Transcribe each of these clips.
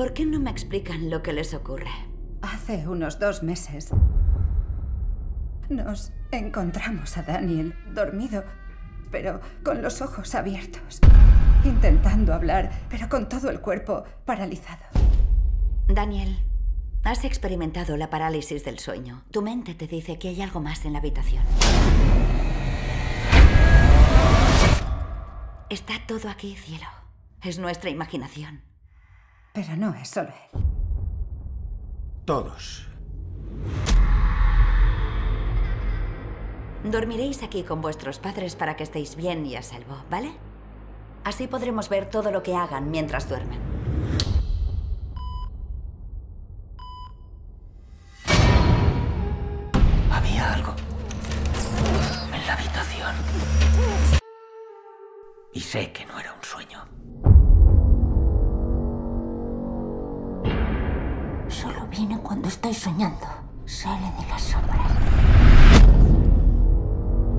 ¿Por qué no me explican lo que les ocurre? Hace unos dos meses nos encontramos a Daniel dormido, pero con los ojos abiertos, intentando hablar, pero con todo el cuerpo paralizado. Daniel, has experimentado la parálisis del sueño. Tu mente te dice que hay algo más en la habitación. Está todo aquí, cielo. Es nuestra imaginación. Pero no es solo él. Todos. Dormiréis aquí con vuestros padres para que estéis bien y a salvo, ¿vale? Así podremos ver todo lo que hagan mientras duermen. Había algo en la habitación. Y sé que no era un sueño. Viene cuando estoy soñando. Sale de las sombras.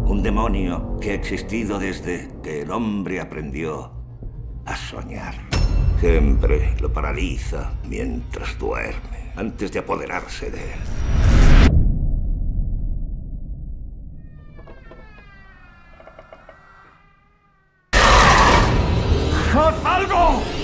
Un demonio que ha existido desde que el hombre aprendió a soñar. Siempre lo paraliza mientras duerme, antes de apoderarse de él. ¡Haz algo!